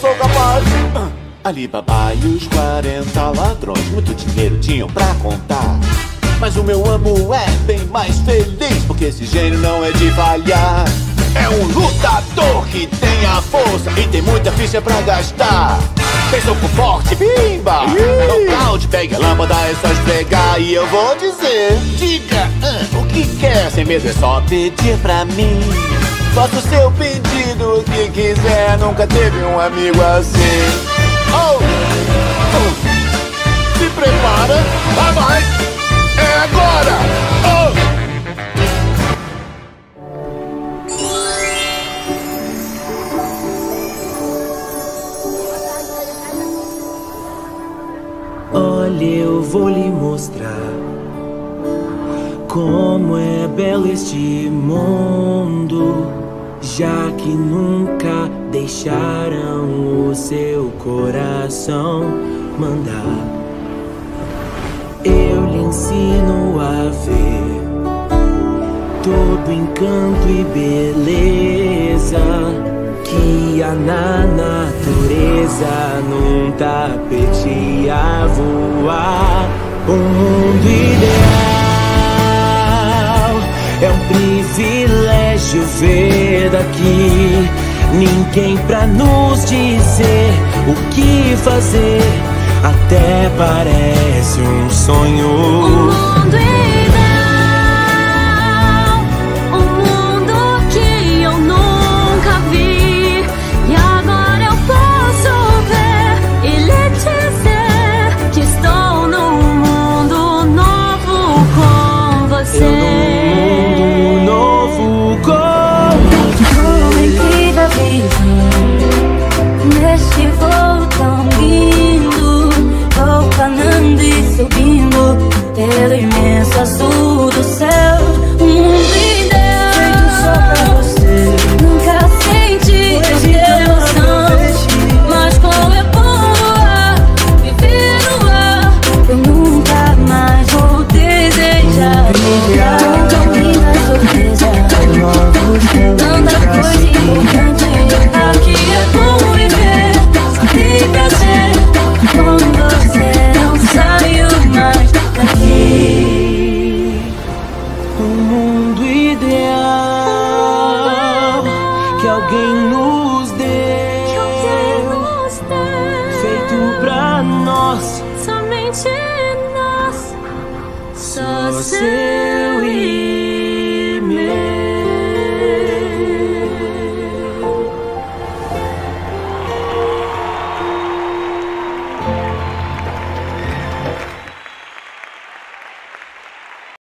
sou capaz. Ali Babá e os 40 ladrões muito dinheiro tinham pra contar. Mas o meu amo é bem mais feliz porque esse gênio não é de falhar. É um lutador que tem a força e tem muita ficha pra gastar. Tem soco forte, bimba! Nocaute, pega a lâmpada, é só esfregar E eu vou dizer, diga ah, o que quer Sem medo é só pedir pra mim Faça o seu pedido, o que quiser Nunca teve um amigo assim Oh! oh. Se prepara, lá vai! É agora! Oh! Olha, eu vou lhe mostrar como é belo este mundo, já que nunca deixaram o seu coração mandar. Eu lhe ensino a ver todo encanto e beleza que há na natureza num tapete a voar. O mundo ideal é um privilégio ver daqui. Ninguém pra nos dizer o que fazer, até parece um sonho. Alguém nos Que alguém deu, nos feito pra nós. Somente nós. Só Só ser